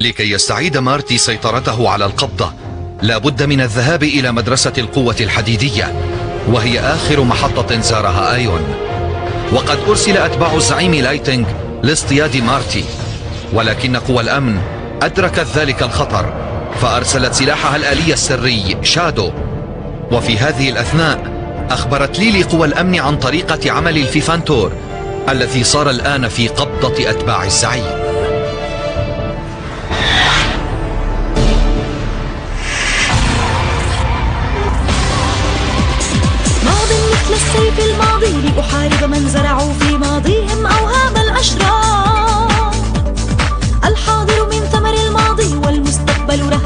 لكي يستعيد مارتي سيطرته على القبضة لا بد من الذهاب إلى مدرسة القوة الحديدية وهي آخر محطة زارها آيون. وقد أرسل أتباع الزعيم لايتنج لاصطياد مارتي ولكن قوى الأمن أدركت ذلك الخطر فأرسلت سلاحها الآلي السري شادو. وفي هذه الأثناء أخبرت ليلي قوى الأمن عن طريقة عمل الفيفانتور الذي صار الآن في قبضة أتباع الزعيم. مثل السيف الماضي لأحارب من زرعوا في ماضيهم أوهام الأشرار. الحاضر من ثمر الماضي والمستقبل رهن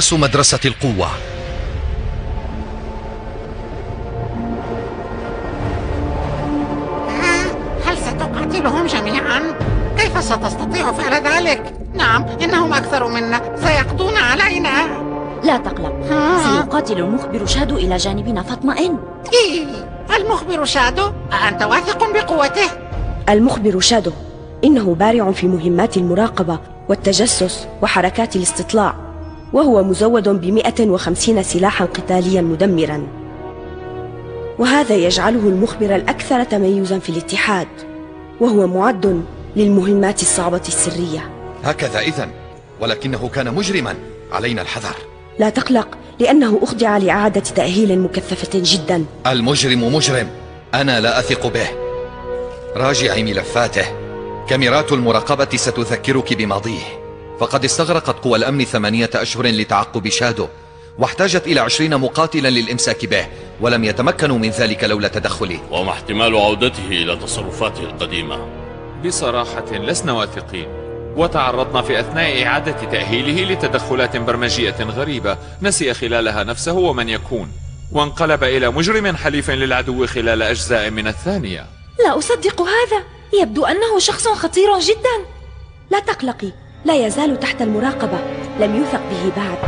حراس مدرسة القوة هل ستقاتلهم جميعا؟ كيف ستستطيع فعل ذلك؟ نعم إنهم أكثر منا سيقضون علينا لا تقلق؟ سيقاتل المخبر شادو إلى جانبنا فاطمئن إيه المخبر شادو أنت واثق بقوته؟ المخبر شادو إنه بارع في مهمات المراقبة والتجسس وحركات الاستطلاع وهو مزود بمئة وخمسين سلاحا قتاليا مدمرا. وهذا يجعله المخبر الأكثر تميزا في الاتحاد وهو معد للمهمات الصعبة السرية. هكذا إذن ولكنه كان مجرما علينا الحذر. لا تقلق لأنه أخضع لإعادة تأهيل مكثفة جدا. المجرم مجرم أنا لا أثق به. راجعي ملفاته. كاميرات المراقبة ستذكرك بماضيه. فقد استغرقت قوى الأمن ثمانية أشهر لتعقب شادو واحتاجت إلى عشرين مقاتلا للإمساك به ولم يتمكنوا من ذلك لولا تدخله. وما احتمال عودته إلى تصرفاته القديمة. بصراحة لسنا واثقين وتعرضنا في أثناء إعادة تأهيله لتدخلات برمجية غريبة نسي خلالها نفسه ومن يكون وانقلب إلى مجرم حليف للعدو خلال أجزاء من الثانية. لا أصدق هذا يبدو أنه شخص خطير جدا. لا تقلقي لا يزال تحت المراقبة. لم يوثق به بعد.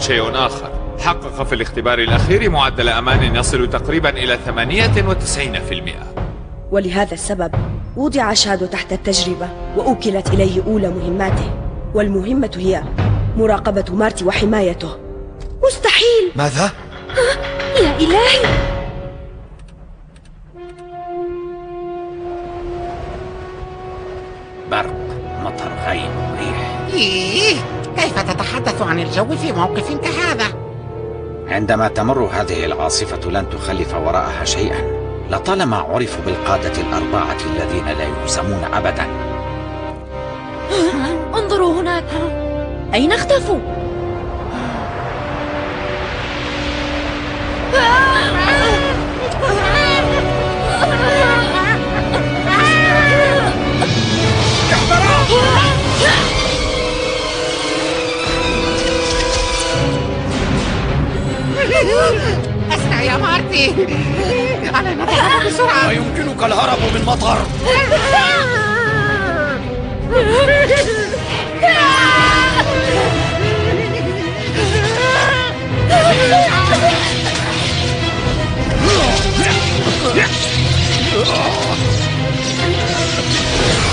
شيء آخر. حقق في الاختبار الأخير معدل أمان يصل تقريبا إلى 98% ولهذا السبب وضع شادو تحت التجربة وأوكلت إليه أولى مهماته. والمهمة هي مراقبة مارتي وحمايته. مستحيل! ماذا؟ يا إلهي! برق مطر غيم. إيه كيف تتحدث عن الجو في موقف كهذا؟ عندما تمر هذه العاصفة لن تخلف وراءها شيئا لطالما عرفوا بالقادة الأربعة الذين لا يهزمون أبدا انظروا هناك أين اختفوا؟ اسرع يا مارتي. علينا الذهاب بسرعة. أيمكنك الهرب من مطر. كلاعب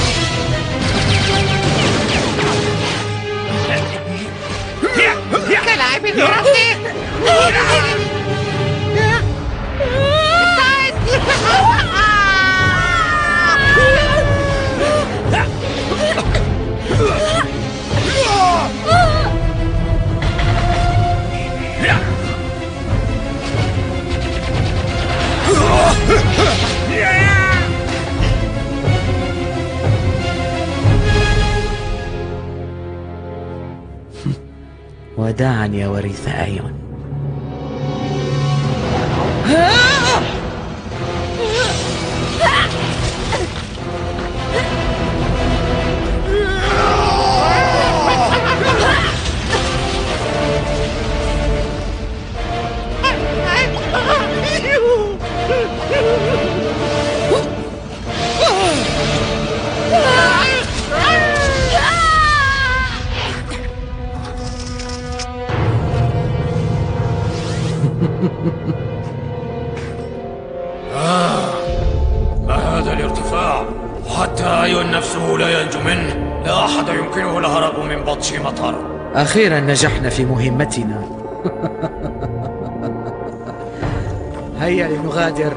أخيرا نجحنا في مهمتنا. هيا لنغادر.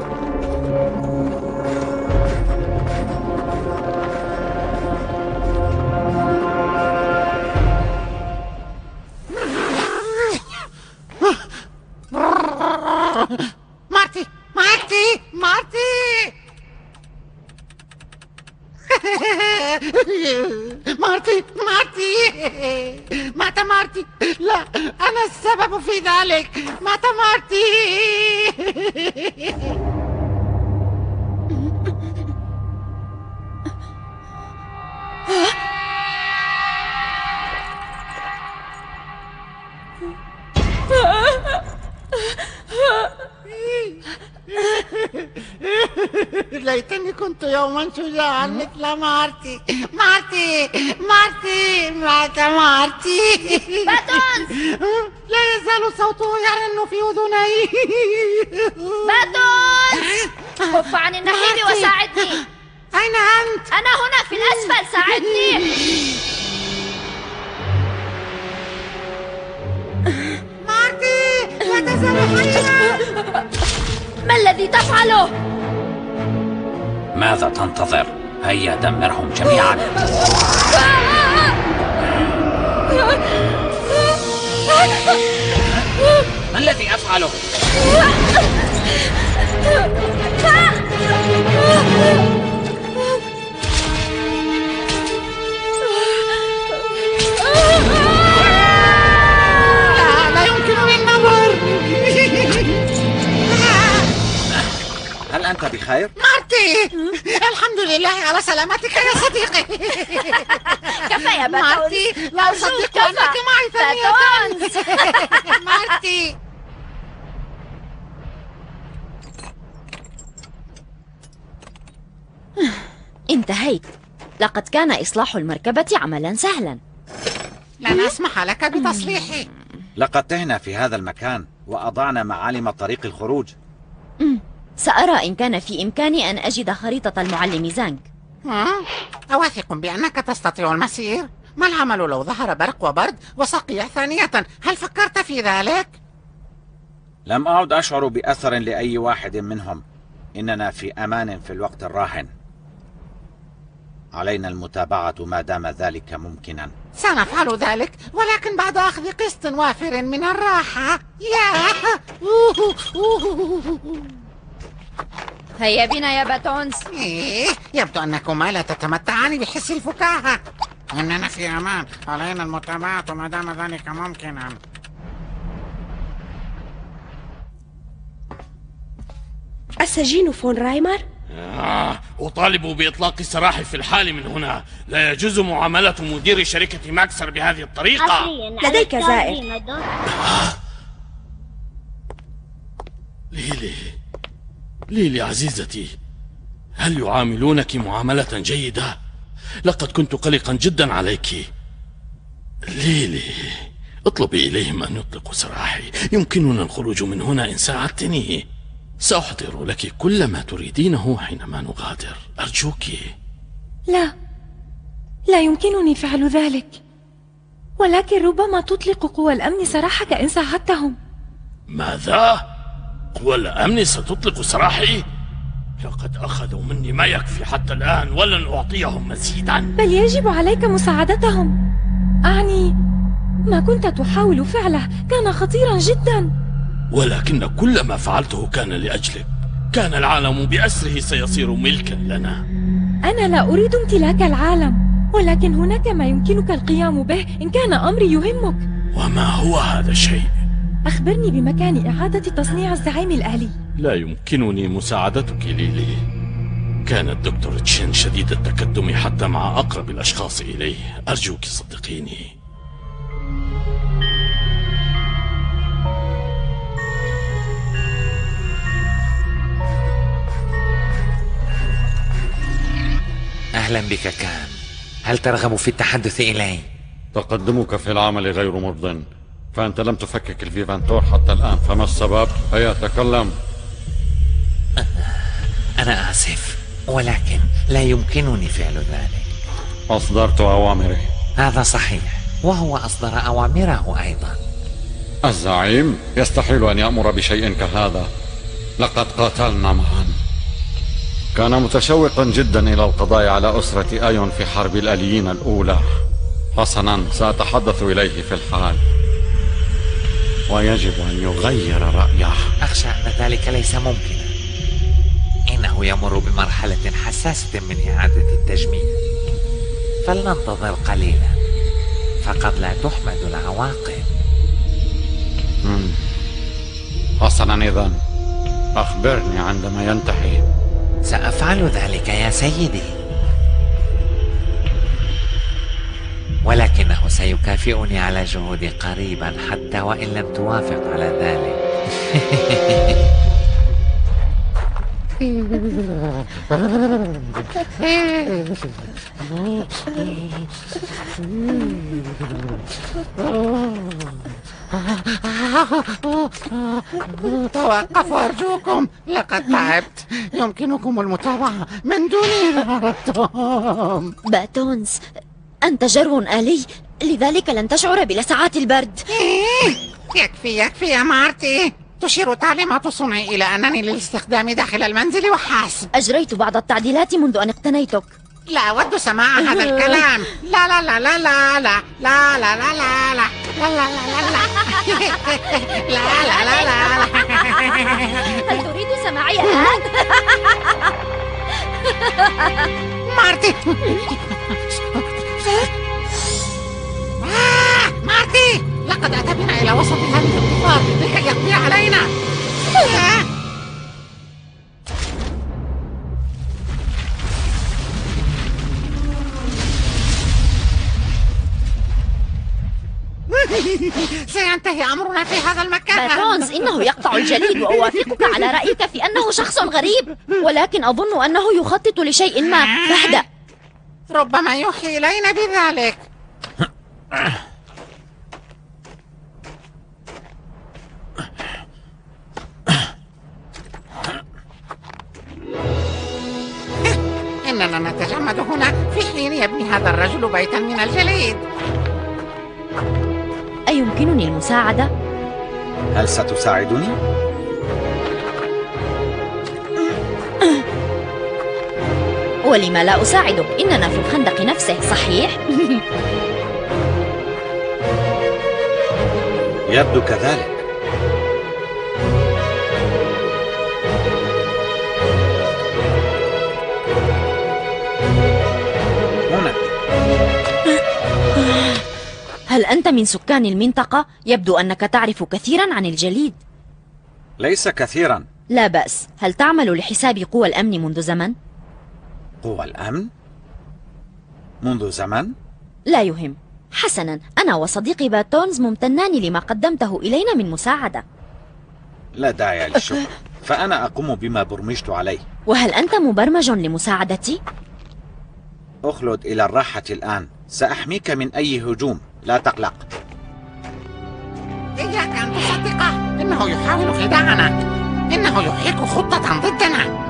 مارتي مارتي مارتي مات مارتي باتونز! لا يزال صوته يرن في أذني باتونز! كف عن النحيب! وساعدني أين أنت؟ أنا هنا في الأسفل ساعدني مارتي لا تزال حيا ما الذي تفعله؟ ماذا تنتظر؟ هيا دمرهم جميعا ما الذي أفعله؟ أنت بخير؟ مارتي! الحمد لله على سلامتك يا صديقي. كفى يا باتونز مارتي! لا أصدق. أنك معي ثانية مارتي! انتهيت. لقد كان إصلاح المركبة عملا سهلا. لن أسمح لك بتصليحي. لقد تهنا في هذا المكان وأضعنا معالم طريق الخروج. سأرى إن كان في إمكاني أن أجد خريطة المعلم زانج ها؟ أواثق بأنك تستطيع المسير؟ ما العمل لو ظهر برق وبرد وصقيع ثانية؟ هل فكرت في ذلك؟ لم أعد أشعر بأثر لأي واحد منهم. إننا في أمان في الوقت الراهن. علينا المتابعة ما دام ذلك ممكنا. سنفعل ذلك ولكن بعد أخذ قسط وافر من الراحة. يا هيا بنا يا باتونز. إيه يبدو أنكما لا تتمتعان بحس الفكاهة. إننا في أمان. علينا المتابعة ما دام ذلك ممكنا. السجين فون رايمر؟ آه، أطالب بإطلاق السراح في الحال من هنا. لا يجوز معاملة مدير شركة ماكسر بهذه الطريقة. لديك زائر. ليلي. ليلي عزيزتي هل يعاملونك معاملة جيدة؟ لقد كنت قلقا جدا عليك. ليلي اطلبي إليهم أن يطلقوا سراحي. يمكننا الخروج من هنا إن ساعدتني. سأحضر لك كل ما تريدينه حينما نغادر. أرجوك. لا لا يمكنني فعل ذلك. ولكن ربما تطلق قوى الأمن سراحك إن ساعدتهم. ماذا؟ قوى الأمن ستطلق سراحي؟ لقد أخذوا مني ما يكفي حتى الآن ولن أعطيهم مزيدا. بل يجب عليك مساعدتهم. أعني ما كنت تحاول فعله كان خطيرا جدا. ولكن كل ما فعلته كان لأجلك. كان العالم بأسره سيصير ملكا لنا. أنا لا أريد امتلاك العالم ولكن هناك ما يمكنك القيام به إن كان أمري يهمك. وما هو هذا الشيء؟ أخبرني بمكان إعادة تصنيع الزعيم الآلي. لا يمكنني مساعدتك ليلي. كان الدكتور تشين شديد التكدم حتى مع أقرب الأشخاص إليه. أرجوك صدقيني. أهلا بك كان. هل ترغب في التحدث إلي؟ تقدمك في العمل غير مرض. فأنت لم تفكك الفيفانتور حتى الآن فما السبب؟ هيا تكلم. أنا آسف ولكن لا يمكنني فعل ذلك. أصدرت أوامري. هذا صحيح وهو أصدر أوامره أيضا. الزعيم يستحيل أن يأمر بشيء كهذا. لقد قاتلنا معا. كان متشوقا جدا إلى القضاء على أسرة آيون في حرب الآليين الأولى. حسنا سأتحدث إليه في الحال. ويجب أن يغير رأيه. أخشى أن ذلك ليس ممكنا. إنه يمر بمرحلة حساسة من إعادة التجميد فلننتظر قليلا. فقد لا تحمد العواقب. حسنا إذا أخبرني عندما ينتهي. سأفعل ذلك يا سيدي. ولكنه سيكافئني على جهودي قريبا حتى وإن لم توافق على ذلك. توقفوا أرجوكم. لقد تعبت. يمكنكم المتابعة من دون إرادتهم. باتونز أنت جرو آلي لذلك لن تشعر بلسعات البرد إيه، يكفي يكفي يا مارتي تشير تعليمات صنعي إلى أنني للاستخدام داخل المنزل وحسب أجريت بعض التعديلات منذ أن اقتنيتك لا أود سماع هذا الكلام لا لا لا لا لا لا لا لا لا لا لا لا لا لا لا لا لا لا هل تريد سماعي الآن؟ مارتي آه، مارتي لقد أتى بنا إلى وسط هذه الكفار لكي يقضي علينا. آه. سينتهي أمرنا في هذا المكان. إنه يقطع الجليد وأوافقك على رأيك في أنه شخص غريب ولكن أظن أنه يخطط لشيء ما. فاهدأ ربما يوحي إلينا بذلك إننا نتجمد هنا في حين يبني هذا الرجل بيتا من الجليد أيمكنني المساعدة؟ هل ستساعدني؟ ولما لا أساعدك إننا في الخندق نفسه صحيح؟ يبدو كذلك هنا هل أنت من سكان المنطقة؟ يبدو أنك تعرف كثيرا عن الجليد ليس كثيرا لا بأس هل تعمل لحساب قوى الأمن منذ زمن؟ قوى الأمن منذ زمن؟ لا يهم. حسنا. أنا وصديقي باتونز ممتنان لما قدمته إلينا من مساعدة. لا داعي للشكر. فأنا أقوم بما برمجت عليه. وهل أنت مبرمج لمساعدتي؟ أخلد إلى الراحة الآن. سأحميك من أي هجوم. لا تقلق. إياك أن تصدقه. إنه يحاول خداعنا. إنه يحيك خطة ضدنا.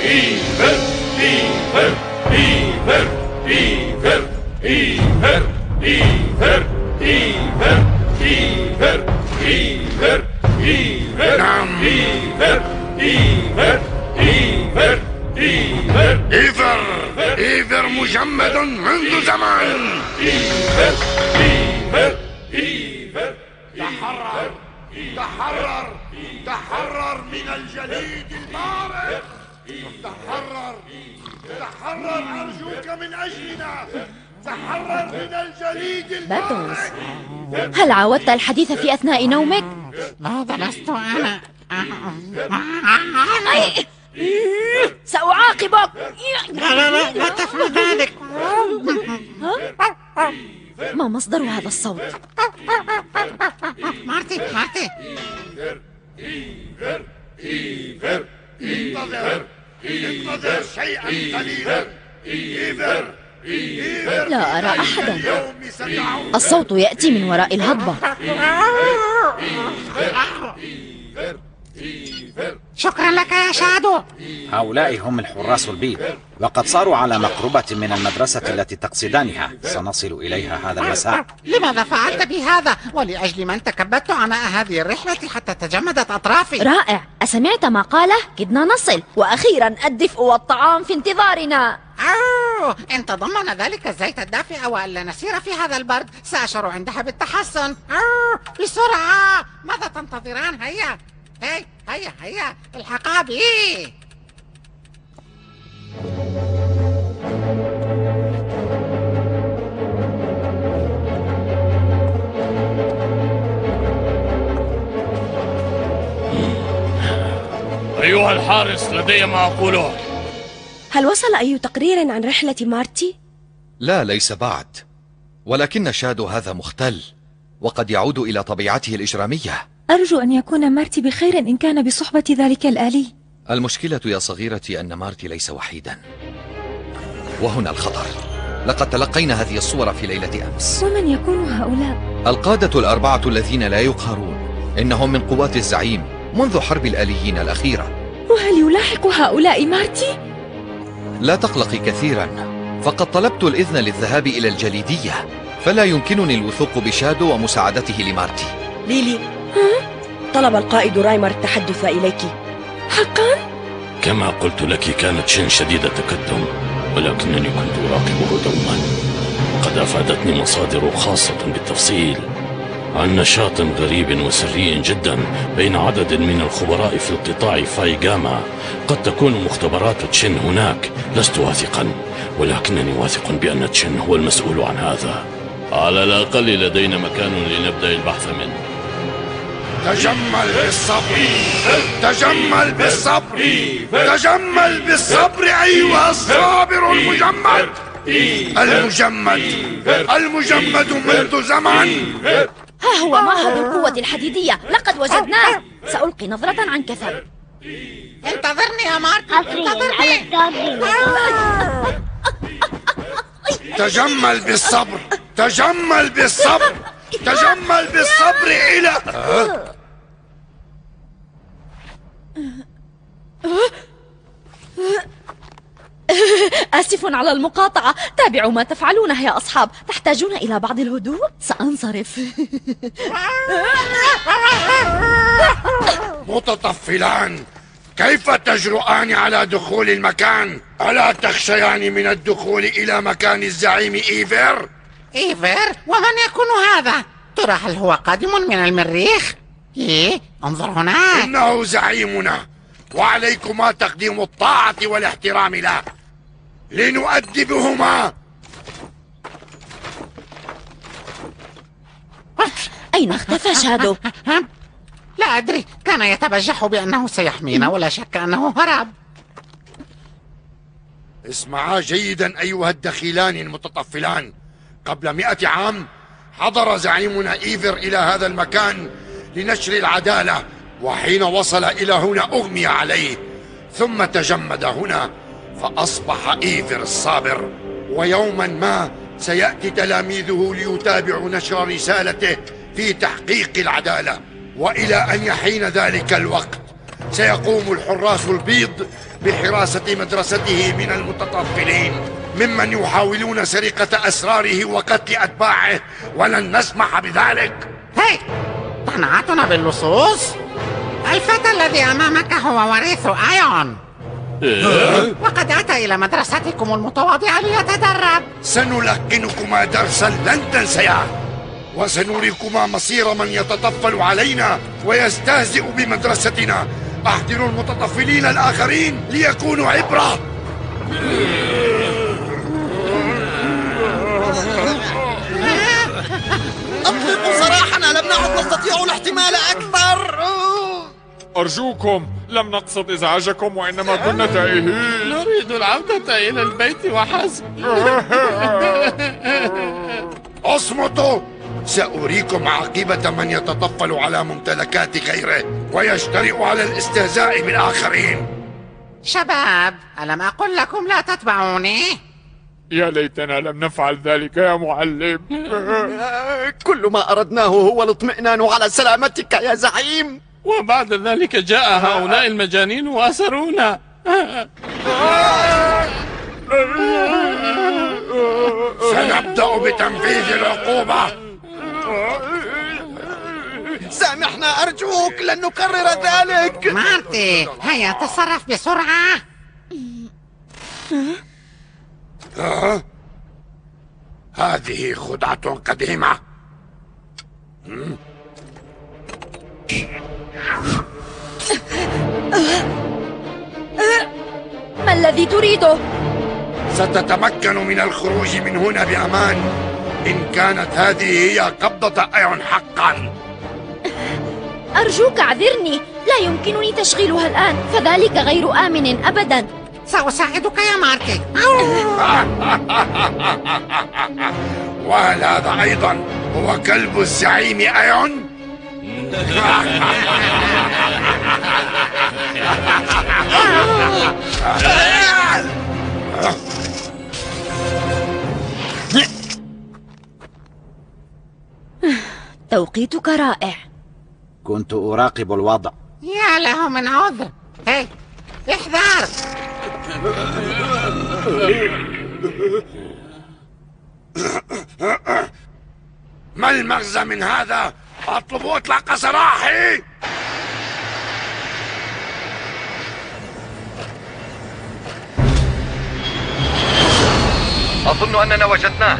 Fever, fever, fever, fever, fever, fever, fever, fever, fever, fever, نعم. fever, fever, fever, fever, إيفر إيفر مجمد منذ زمان fever, fever, fever, تحرر تحرر من الجليد المارق تحرر. تحرر أرجوك من أجلنا. تحرر من الجليد باتوس هل عاودت الحديث في أثناء نومك؟ هذا لست أنا. سأعاقبك. لا لا لا لا تفعل ذلك. ما مصدر هذا الصوت؟ شيئا قليلا. إيفر إيفر لا أرى أحدا. الصوت يأتي من وراء الهضبة. شكرا لك يا شادو. هؤلاء هم الحراس البيض. وقد صاروا على مقربة من المدرسة التي تقصدانها. سنصل إليها هذا المساء. لماذا فعلت بي هذا ولأجل من تكبدت عناء هذه الرحلة حتى تجمدت أطرافي. رائع. أسمعت ما قاله؟ كدنا نصل. وأخيرا الدفء والطعام في انتظارنا. أوه إن تضمن ذلك الزيت الدافئ وألا نسير في هذا البرد سأشعر عندها بالتحسن. أوه بسرعة. ماذا تنتظران هيا؟ هيا هيا هيا الحقا بي أيها الحارس لدي ما أقوله. هل وصل أي تقرير عن رحلة مارتي؟ لا ليس بعد ولكن شادو هذا مختل وقد يعود إلى طبيعته الإجرامية. أرجو أن يكون مارتي بخير إن كان بصحبة ذلك الآلي. المشكلة يا صغيرتي أن مارتي ليس وحيدا. وهنا الخطر. لقد تلقينا هذه الصور في ليلة أمس. ومن يكون هؤلاء؟ القادة الأربعة الذين لا يقهرون. إنهم من قوات الزعيم منذ حرب الآليين الأخيرة. وهل يلاحق هؤلاء مارتي؟ لا تقلقي كثيرا. فقد طلبت الإذن للذهاب إلى الجليدية. فلا يمكنني الوثوق بشادو ومساعدته لمارتي. ليلي. طلب القائد رايمر التحدث إليك. حقا؟ كما قلت لك كانت شن شديد التقدم ولكنني كنت أراقبه دوما. وقد أفادتني مصادر خاصة بالتفصيل عن نشاط غريب وسري جدا بين عدد من الخبراء في القطاع فايغاما قد تكون مختبرات تشين هناك لست واثقا ولكنني واثق بأن تشين هو المسؤول عن هذا. على الأقل لدينا مكان لنبدأ البحث منه. تجمل بالصبر تجمل بالصبر تجمل بالصبر أيها الصابر المجمد المجمد المجمد منذ زمن. ها هو معهد القوة الحديدية. لقد وجدناه. سألقي نظرة عن كثب انتظرني يا مارتي انتظرني. تجمل بالصبر تجمل بالصبر. تجمل بالصبر إلى آسف على المقاطعة. تابعوا ما تفعلونه يا أصحاب. تحتاجون إلى بعض الهدوء؟ سأنصرف. متطفلان كيف تجرؤان على دخول المكان؟ ألا تخشيان من الدخول إلى مكان الزعيم إيفر؟ إيفر ومن يكون هذا؟ ترى هل هو قادم من المريخ؟ إيه انظر هناك إنه زعيمنا. وعليكما تقديم الطاعة والاحترام له. لنؤدبهما. أين اختفى شادو؟ لا أدري. كان يتبجح بأنه سيحمينا ولا شك أنه هرب. اسمعا جيدا أيها الدخيلان المتطفلان. قبل مئة عام حضر زعيمنا إيفر إلى هذا المكان لنشر العدالة وحين وصل إلى هنا أغمي عليه ثم تجمد هنا فأصبح إيفر الصابر. ويوما ما سيأتي تلاميذه ليتابعوا نشر رسالته في تحقيق العدالة. وإلى أن يحين ذلك الوقت سيقوم الحراس البيض بحراسة مدرسته من المتطفلين. ممن يحاولون سرقة أسراره وقتل أتباعه ولن نسمح بذلك. هي قنعتنا باللصوص؟ الفتى الذي أمامك هو وريث آيون. وقد أتى إلى مدرستكم المتواضعة ليتدرب. سنلقنكما درسا لن تنسياه وسنريكما مصير من يتطفل علينا ويستهزئ بمدرستنا. أحضروا المتطفلين الآخرين ليكونوا عبرة. لم نعد نستطيع الاحتمال أكثر أرجوكم لم نقصد إزعاجكم وإنما كنا تائهين نريد العودة إلى البيت وحسب. أصمتوا! سأريكم عاقبة من يتطفل على ممتلكات غيره ويجترئ على الاستهزاء بالآخرين. شباب ألم أقل لكم لا تتبعوني؟ يا ليتنا لم نفعل ذلك يا معلم. كل ما أردناه هو الاطمئنان على سلامتك يا زعيم. وبعد ذلك جاء هؤلاء المجانين وأسرونا. سنبدأ بتنفيذ العقوبة. سامحنا أرجوك لن نكرر ذلك. مارتي هيا تصرف بسرعة. ها؟ هذه خدعة قديمة. ما الذي تريده؟ ستتمكن من الخروج من هنا بأمان إن كانت هذه هي قبضة أيون حقا أرجوك أعذرني لا يمكنني تشغيلها الآن فذلك غير آمن أبدا سأساعدك يا مارتي وهل هذا أيضا هو كلب الزعيم أيون؟ توقيتك رائع. كنت أراقب الوضع. يا له من عذر. هي احذر. ما المغزى من هذا؟ أطلب إطلاق سراحي! أظن أننا وجدناه.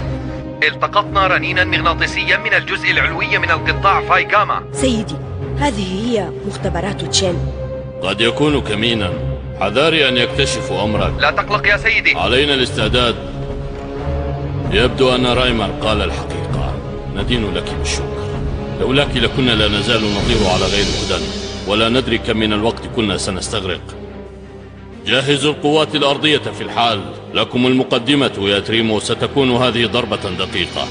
التقطنا رنينا مغناطيسيا من الجزء العلوي من القطاع فاي جاما. سيدي هذه هي مختبرات تشين قد يكون كمينا. حذاري أن يكتشفوا أمرك. لا تقلق يا سيدي. علينا الاستعداد. يبدو أن رايمر قال الحقيقة. ندين لك بالشكر. لولاك لكنا لا نزال نطير على غير هدى ولا ندري كم من الوقت كنا سنستغرق. جهزوا القوات الأرضية في الحال. لكم المقدمة يا تريمو. ستكون هذه ضربة دقيقة.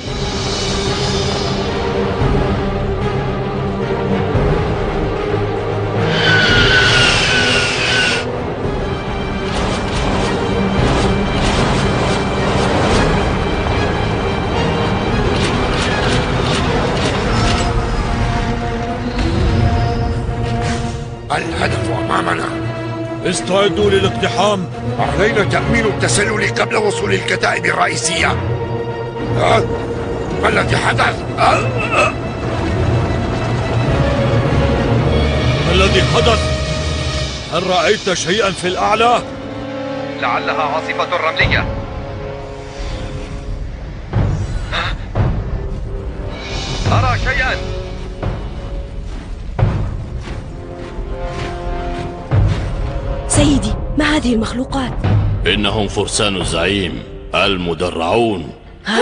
الهدف أمامنا استعدوا للاقتحام علينا تأمين التسلل قبل وصول الكتائب الرئيسية ها؟ ما الذي حدث؟ ها؟ ها؟ ما الذي حدث؟ هل رأيت شيئا في الأعلى؟ لعلها عاصفة رملية أرى شيئا ما هذه المخلوقات؟ إنهم فرسان الزعيم المدرعون ها؟